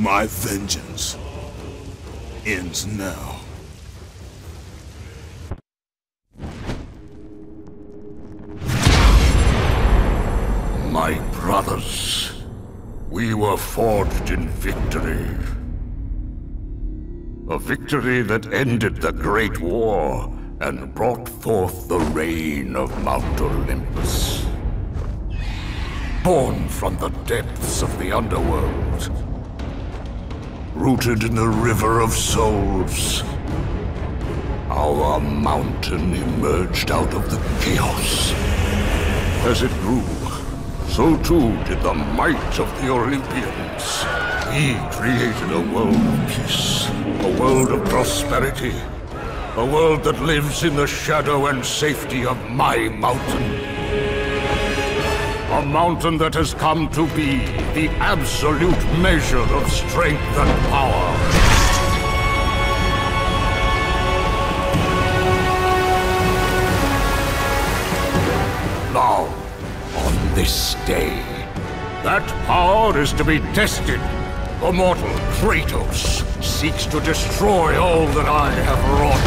My vengeance ends now. My brothers, we were forged in victory. A victory that ended the Great War and brought forth the reign of Mount Olympus. Born from the depths of the underworld. Rooted in the River of Souls. Our mountain emerged out of the chaos. As it grew, so too did the might of the Olympians. We created a world of peace, a world of prosperity, a world that lives in the shadow and safety of my mountain. A mountain that has come to be the absolute measure of strength and power. Now, on this day, that power is to be tested. The mortal Kratos seeks to destroy all that I have wrought.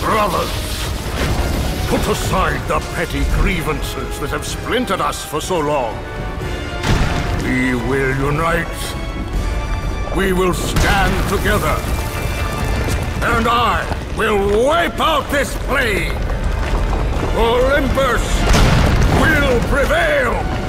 Brothers, put aside the petty grievances that have splintered us for so long. We will unite. We will stand together. And I will wipe out this plague. Olympus will prevail!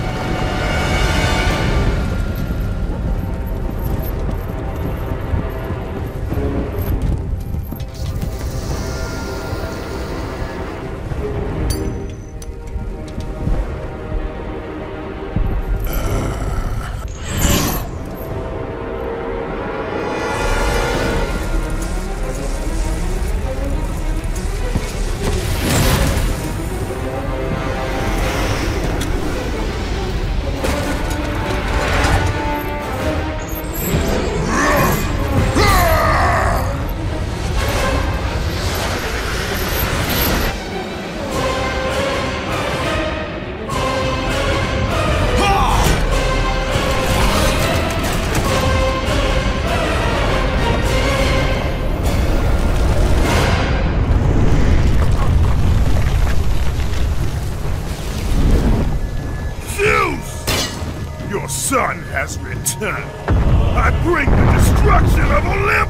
I bring the destruction of Olympus!